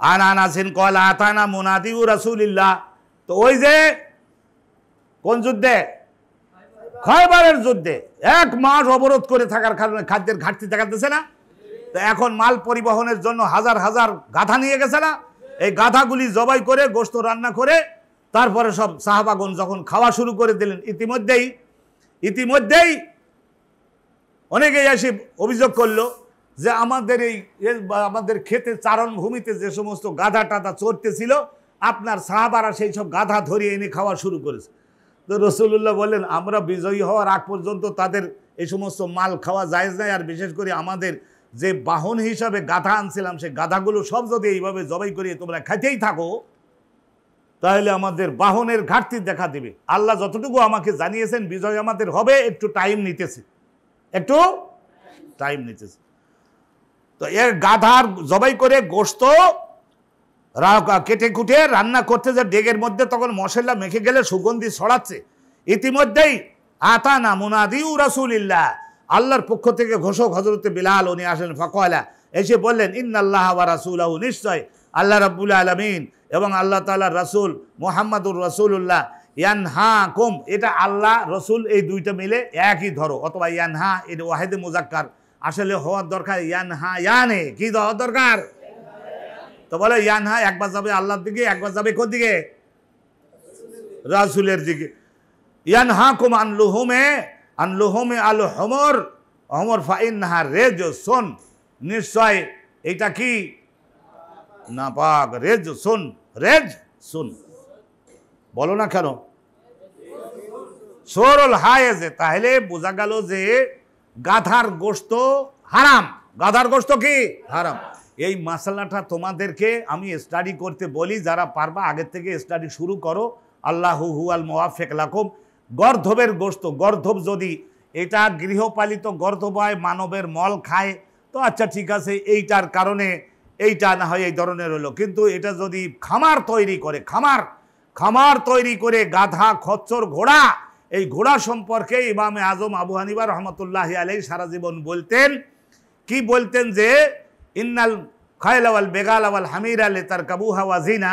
আন আনাসিন call আতানা মুনাদি উ রাসুলিল্লাহ। তো ওই যে, কোন যুদ্ধে? খয়বারের যুদ্ধে। এক মাস অবরোধ করে থাকার কারণে খাদ্যের ঘাটতি দেখাতেছে না। তো এখন মাল পরিবহনের জন্য হাজার হাজার গাধা নিয়ে গেছে না। এই গাধাগুলি জবাই করে গোস্ত রান্না করে, তারপরে সব সাহাবাগন যখন খাওয়া শুরু করে দিলেন, ইতিমধ্যেই ইতিমধ্যেই অনেকেই এসে অভিযোগ করল যে আমাদের এই আমাদের ক্ষেতে চারণ ভূমিতে যে সমস্ত গাধা টাধা চড়তেছিল, আপনার সাহাবারা সেই সব গাধা ধরিয়ে এনে খাওয়া শুরু করেছে। তো রসুল্লাহ বললেন, আমরা বিজয়ী হওয়ার আগ পর্যন্ত তাদের এই সমস্ত মাল খাওয়া জায়েজ নাই। আর বিশেষ করে আমাদের যে বাহন হিসাবে গাধা আনছিলাম, সেই গাধাগুলো সব যদি এইভাবে জবাই করিয়ে তোমরা খাইতেই থাকো, তাহলে আমাদের বাহনের ঘাটতি দেখা দেবে। আল্লাহ যতটুকু আমাকে জানিয়েছেন, বিজয় আমাদের হবে, একটু টাইম নিতেছে। একটু টাইম নিতেছে। তো এর গাধার জবাই করে গোস্ত কেটে কুটে রান্না করতে যে ডেগের মধ্যে তখন মশলা মেখে গেলে সুগন্ধি ছড়াচ্ছে। ইতিমধ্যেই আতা আতানা মুনাদিউ রাসূলিল্লাহ, আল্লাহর পক্ষ থেকে ঘোষক হজরতে বিলাল উনি আসেন ফকয়লা এসে বললেন, ইন্নাল্লাহ ওয়া রাসূলাহু নিশ্চয় আল্লাহ রাব্বুল আলামিন এবং আল্লাহ তাআলার রাসূল মুহাম্মাদুর ইয়ান হা কুম এটা আল্লাহ, রসুল এই দুইটা মিলে একই ধরো, অথবা ইয়ান হা এটা ওয়াহেদে মুজাক্কার আসলে হওয়ার দরকার ইয়ানহা ইয়ানে। কি হওয়ার দরকার? তো বলে ইয়ানহা একবার যাবে আল্লাহর দিকে, একবার যাবে কোন দিকে? রাসুলের দিকে। ইয়ানহা কুম আনলুহুমে আনলুহুমে আল হমর। হমর ফাইন নাহা রেজ সোন নিশ্চয় এটা কি? না পাক রেজ শুন রেজ শুন বলো না কেন? সরল হায়েজে, তাহলে বোঝা গেল যে গাধার গোস্ত হারাম। গাধার গোস্ত কি? হারাম। এই মশলাটা তোমাদেরকে আমি স্টাডি করতে বলি, যারা পারবা আগের থেকে স্টাডি শুরু করো। আল্লাহ আল মোয়াফেক লাকুম। গর্ধবের গোস্ত গর্ধব যদি এটা গৃহপালিত গর্ধব হয় মানবের মল খায়, তো আচ্ছা ঠিক আছে, এইটার কারণে এইটা না হয় এই ধরনের হলো। কিন্তু এটা যদি খামার তৈরি করে, খামার খামার তৈরি করে গাধা, খচ্চর ঘোড়া এই ঘোড়া সম্পর্কে ইমামে আজম আবু হানিবা রহমতুল্লাহ আলাই সারা জীবন বলতেন। কি বলতেন যে, ইন্নাল খায়ল আওয়াল বেগাল আওয়াল হামির আলে তার কাবু হাওয়া জিনা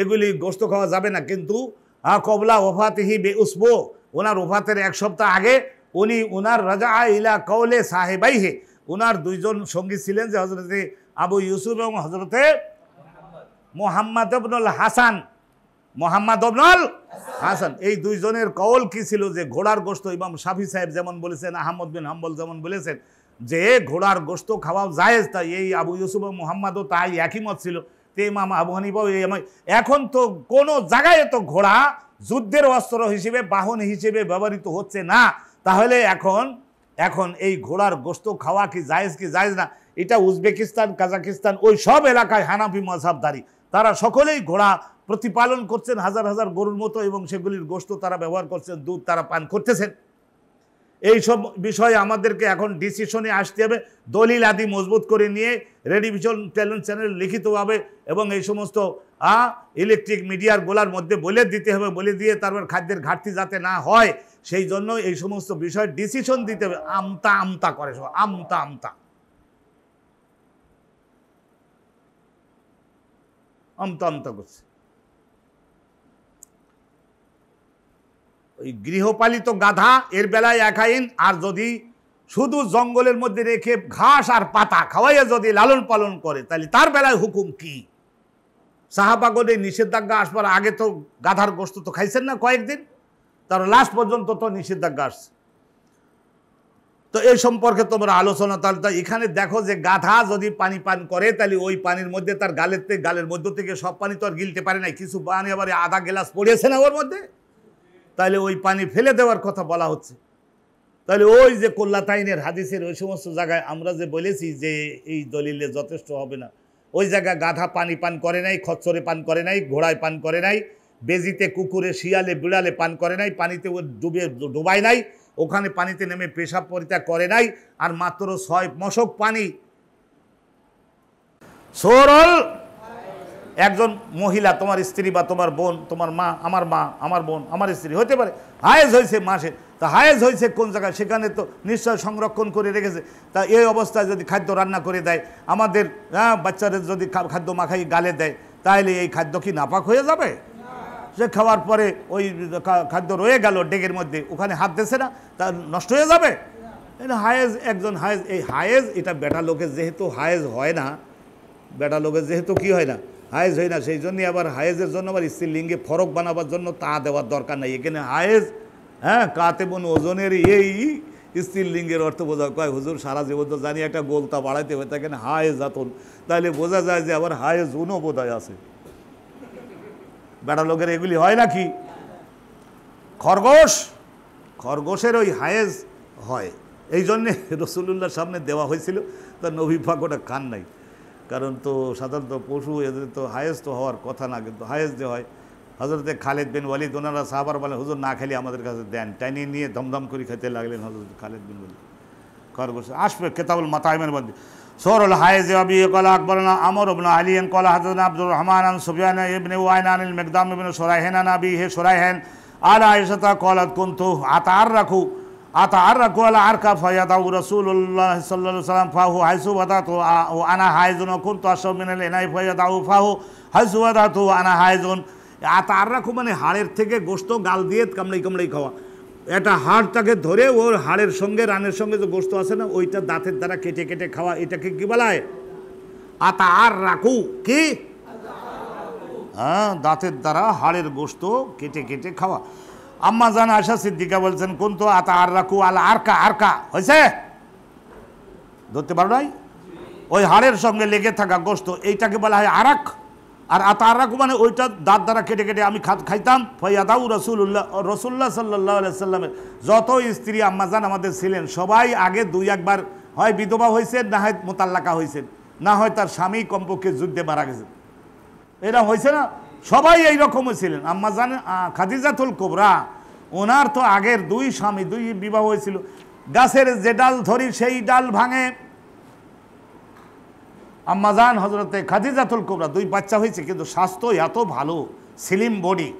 এগুলি গোস্ত খাওয়া যাবে না, কিন্তু, আ কবলা ওফাতিহি বে উসবো ওনার ওফাতের এক সপ্তাহ আগে উনি ওনার রাজা ইলা কৌলে সাহেবাইহে ওনার দুইজন সঙ্গী ছিলেন যে হজরতে আবু ইউসুফ এবং হজরতে মোহাম্মদ আবনুল হাসান। মোহাম্মদ আবনুল হাসান। এই দুইজনের কওল কি ছিল? যে ঘোড়ার গোস্ত ইমাম শাফি সাহেব যেমন বলেছেন, আহমদ বিন হাম্বল যেমন বলেছেন, যে ঘোড়ার গোস্ত খাওয়া জায়েজ, তাই এই আবু ইউসুফ মোহাম্মদও তাই একই মত ছিল। তে ইমাম আবু আমা- এখন তো কোনো জায়গায় তো ঘোড়া যুদ্ধের অস্ত্র হিসেবে, বাহন হিসেবে ব্যবহৃত হচ্ছে না। তাহলে এখন এখন এই ঘোড়ার গোস্ত খাওয়া কি জায়েজ কি জায়েজ না? এটা উজবেকিস্তান, কাজাকিস্তান, ওই সব এলাকায় হানাফি মজাবদারি তারা সকলেই ঘোড়া প্রতিপালন করছেন হাজার হাজার গরুর মতো এবং সেগুলির গোস্ত তারা ব্যবহার করছেন, দুধ তারা পান করতেছেন। এই সব বিষয়ে আমাদেরকে এখন ডিসিশনে আসতে হবে, দলিল আদি মজবুত করে নিয়ে রেডিভিশন টেলিভিশন চ্যানেল লিখিতভাবে এবং এই সমস্ত ইলেকট্রিক মিডিয়ার গোলার মধ্যে বলে দিতে হবে, বলে দিয়ে তারপর খাদ্যের ঘাটতি যাতে না হয়, সেই জন্য এই সমস্ত বিষয়ে ডিসিশন দিতে হবে। আমতা আমতা করে সব, আমতা আমতা। আমতা আমতা করছে। ওই গৃহপালিত গাধা, এর বেলায় এক আইন, আর যদি শুধু জঙ্গলের মধ্যে রেখে ঘাস আর পাতা খাওয়াইয়া যদি লালন পালন করে, তাহলে তার বেলায় হুকুম কি? সাহাবাগনে নিষেধাজ্ঞা আসবার আগে তো গাধার গোস্ত তো খাইছেন না কয়েকদিন, তার লাস্ট পর্যন্ত তো নিষেধাজ্ঞা আসছে। তো এই সম্পর্কে তোমরা আলোচনা তাহলে তো এখানে দেখো যে গাধা যদি পানি পান করে, তাহলে ওই পানির মধ্যে তার গালের থেকে গালের মধ্য থেকে সব পানি তো আর গিলতে পারে না কিছু পানি আবার আধা গ্লাস পড়েছে না ওর মধ্যে? তাহলে ওই পানি ফেলে দেওয়ার কথা বলা হচ্ছে। তাহলে ওই যে কল্যাতাইনের হাদিসের ওই সমস্ত জায়গায় আমরা যে বলেছি যে এই দলিলে যথেষ্ট হবে না। ওই জায়গায় গাধা পানি পান করে নাই, খচ্চরে পান করে নাই, ঘোড়ায় পান করে নাই, বেজিতে, কুকুরে, শিয়ালে, বিড়ালে পান করে নাই, পানিতে ও ডুবে, ডুবায় নাই, ওখানে পানিতে নেমে পেশাব পরিত্যাগ করে নাই, আর মাত্র ছয় মশক পানি। সরল একজন মহিলা, তোমার স্ত্রী বা তোমার বোন, তোমার মা, আমার মা, আমার বোন, আমার স্ত্রী, হতে পারে। হায়েজ হয়েছে মাসে। তা হায়েজ হয়েছে কোন জায়গায়? সেখানে তো নিশ্চয় সংরক্ষণ করে রেখেছে। তা এই অবস্থায় যদি খাদ্য রান্না করে দেয়, আমাদের হ্যাঁ বাচ্চাদের যদি খাদ্য মাখাই গালে দেয় তাহলে এই খাদ্য কি নাপাক হয়ে যাবে? সে খাওয়ার পরে ওই খাদ্য রয়ে গেল ডেগের মধ্যে, ওখানে হাত দিয়েছে না, তা নষ্ট হয়ে যাবে? হায়েজ, একজন হায়েজ, এই হায়েজ, এটা বেটা লোকের যেহেতু হায়েজ হয় না, বেটা লোকের যেহেতু কি হয় না হায়েজ হয় না, সেই জন্যই আবার হায়েজের জন্য আবার স্ত্রীলিঙ্গে ফরক বানাবার জন্য তা দেওয়ার দরকার নাই। এখানে হায়েজ হ্যাঁ কাতে বোন ওজনের এই স্ত্রীলিঙ্গের অর্থ বোঝা। কয়, হুজুর, সারা জীবন তো জানি একটা গোলতা বাড়াইতে হবে তাকে হায়েজ আতন তাহলে বোঝা যায় যে আবার হায়েজ উনও বোধহয় আছে। বেটা লোকের এগুলি হয় নাকি? খরগোশ? খরগোশের ওই হায়েজ হয়। এই জন্যে রসুল্লাহর সামনে দেওয়া হয়েছিল তার নবী পাক ওটা খান নাই। কারণ তো সাধারণত পশু এদের তো হায়েজ তো হওয়ার কথা না কিন্তু হায়েজ যে হয় হজরতে খালেদ বিন ওয়ালিদ ওনারা সাহাবার বলেন হুজুর না খেলে আমাদের কাছে দেন টাইনি নিয়ে ধমধম করে খেতে লাগলেন হজরত খালেদ বিন ওয়ালিদ খরগোশ আসবে কেতাবুল মাতাইমের মধ্যে সৌর الحائز أبي قال أخبرنا عمرو بن علي قال حدثنا عبد الرحمن عن سفيان بن وائل عن المقدام بن شريح عن أبيه شريح على عائشة قالت كنت أتعرك আতাআররাকু আলা আরকা ফায়াদাউ রাসূলুল্লাহ সাল্লাল্লাহু আলাইহি ওয়াসাল্লাম ফাহু হাইসু ওয়াদাতু ওয়া আনা হাইজুন কুনতু আশরাব মিনাল ইনাই ফায়াদাউ ফাহু হাইসু ওয়াদাতু ওয়া আনা হাইজুন। আতাআররাকু মানে হাড়ের থেকে গোশত গাল দিয়ে কামড়াই কামড়াই খাওয়া। এটা হাড়টাকে ধরে ওর হাড়ের সঙ্গে রানের সঙ্গে যে গোশত আছে না, ওইটা দাঁতের দ্বারা কেটে কেটে খাওয়া, এটাকে কি বলায় আতাআররাকু কি? হ্যাঁ দাঁতের দ্বারা হাড়ের গোশত কেটে কেটে খাওয়া। আম্মা জান আশা সিদ্দিকা বলছেন কোন তো আতা আর রাখু আল আরকা আরকা? হয়েছে ধরতে পারো নাই? ওই হাড়ের সঙ্গে লেগে থাকা গোস্ত, এইটাকে বলা হয় আরাক। আর আতারাকু মানে ওইটা দাঁত দ্বারা কেটে কেটে আমি খাইতাম। ফয়াদাউ রসুল্লাহ রসুল্লাহ সাল্লাহ সাল্লামের যত স্ত্রী আম্মাজান আমাদের ছিলেন, সবাই আগে দুই একবার হয় বিধবা হয়েছেন না হয় মোতাল্লাকা হয়েছেন না হয় তার স্বামী কমপক্ষে যুদ্ধে মারা গেছে এরা হয়েছে না? সবাই এই রকমই ছিলেন। আম্মাজান খাদিজাতুল কোবরা, ওনার তো আগের দুই স্বামী, দুই বিবাহ হয়েছিল। গাছের যে ডাল ধরি, সেই ডাল ভাঙে। আম্মাজান হজরতে খাদিজাতুল কোবরা, দুই বাচ্চা হয়েছে, কিন্তু স্বাস্থ্য এত ভালো সিলিম বডি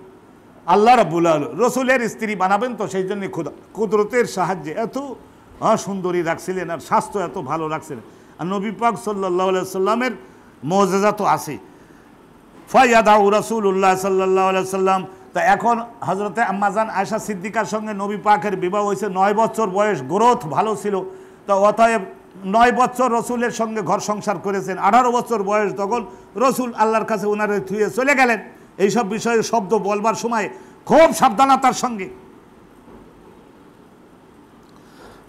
আল্লাহ রাবুল আল রসুলের স্ত্রী বানাবেন তো সেই জন্য কুদরতের সাহায্যে এত সুন্দরী রাখছিলেন, আর স্বাস্থ্য এত ভালো রাখছিলেন। আর নবী পাক সাল্লাহ সাল্লামের মজেজা তো আছে ফয়াদাউ রসুল্লাহ সাল্লাহ সাল্লাম তা এখন হজরতে আম্মাজান আয়সা সিদ্দিকার সঙ্গে নবী পাকের বিবাহ হয়েছে, নয় বছর বয়স, গ্রোথ ভালো ছিল। তো অতএব নয় বছর রসুলের সঙ্গে ঘর সংসার করেছেন, আঠারো বছর বয়স তখন রসুল আল্লাহর কাছে ওনার থুয়ে চলে গেলেন। এইসব বিষয়ে শব্দ বলবার সময় খুব সাবধানতার সঙ্গে।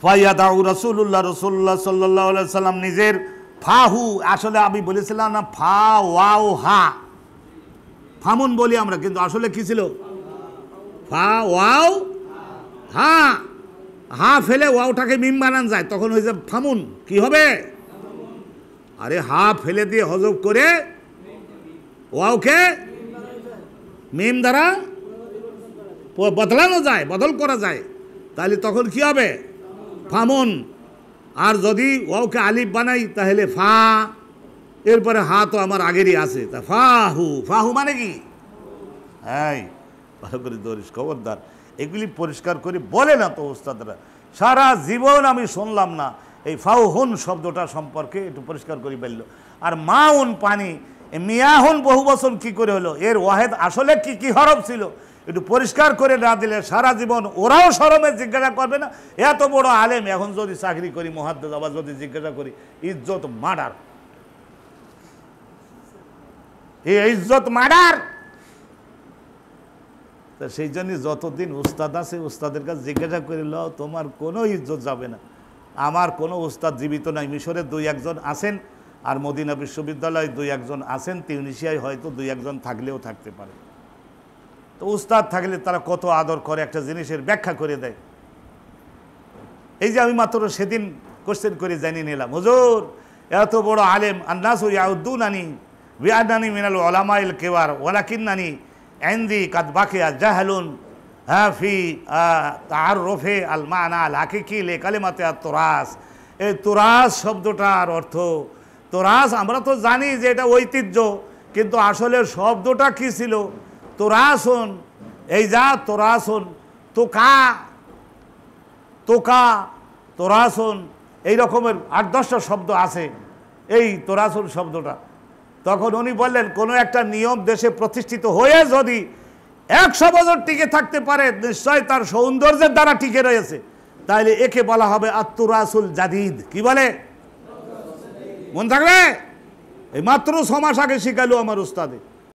ফাইয়াদাউ রসুল্লাহ রসুল্লাহ সাল্লাহ সাল্লাম নিজের ফাহু, আসলে আমি বলেছিলাম না, ফা, ওয়াও, হা। ফামুন বলি আমরা, কিন্তু আসলে কি ছিল? ফা, ওয়াও, হা হা ফেলে ওয়াওটাকে মিম বানান যায়, তখন হয়েছে ফামুন কি হবে? আরে হা ফেলে দিয়ে হজব করে ওয়াওকে মিম দ্বারা বদলানো যায়, বদল করা যায়। তাহলে তখন কি হবে? ফামুন আর যদি ওয়াওকে আলিফ বানাই, তাহলে ফা এরপরে হা তো আমার আগেরই আছে। তা ফাহু ফাহু মানে কি? এই, ভালো করে ধরিস খবরদার। এগুলি পরিষ্কার করে বলে না তো ওস্তাদরা। সারা জীবন আমি শুনলাম না। এই ফাউহুন শব্দটা সম্পর্কে একটু পরিষ্কার করে বলল। আর মাউন পানি মিয়াহুন বহু বছর কী করে হলো? এর ওয়াহেদ আসলে কি কি হরফ ছিল? একটু পরিষ্কার করে না দিলে সারা জীবন ওরাও সরমে জিজ্ঞাসা করবে না? এত বড় আলেম, এখন যদি চাকরি করি, মহাদ্দেশ আবার যদি জিজ্ঞাসা করি, ইজ্জত মার্ডার। এই ইজ্জত মার্ডার। তা সেই জন্য যতদিন উস্তাদ আছে, উস্তাদের কাছে জিজ্ঞাসা করে লও, তোমার কোনো ইজ্জত যাবে না। আমার কোনো উস্তাদ জীবিত নাই, মিশরে দুই একজন আছেন আর মদিনা বিশ্ববিদ্যালয়ে দুই একজন আছেন, তিউনিশিয়ায় হয়তো দুই একজন থাকলেও থাকতে পারে। তো উস্তাদ থাকলে তারা কত আদর করে, একটা জিনিসের ব্যাখ্যা করে দেয়। এই যে আমি মাত্র সেদিন কোশ্চেন করে জানিয়ে নিলাম, হুজুর, এত বড় আলেম আর আন্নাস ইয়াউদ্দুন আনি বিআনানি মিনাল ওলামাইল কেওয়ার, ওয়ালাকিন্নানি এন্দি কাদ বাকিয়া জাহালুন হ্যাঁ ফি তার রফে আল মানা আল হাকিকি লে কালিমাতে আর তোরাস। এই তোরাস শব্দটার অর্থ, তোরাস আমরা তো জানি যে এটা ঐতিহ্য, কিন্তু আসলে শব্দটা কী ছিল? তোরাসন, এই যা তোরাসন তো কা তোকা, তোরাসন, এই রকমের আট দশটা শব্দ আছে, এই তোরাসন শব্দটা। তখন উনি বললেন, কোনো একটা নিয়ম দেশে প্রতিষ্ঠিত হয়ে যদি একশো বছর টিকে থাকতে পারে, নিশ্চয় তার সৌন্দর্যের দ্বারা টিকে রয়েছে। তাহলে একে বলা হবে আত্মরাসুল জাদিদ। কি বলে? মন থাকবে এই মাত্র ছমাস আগে শিখালো আমার উস্তাদে।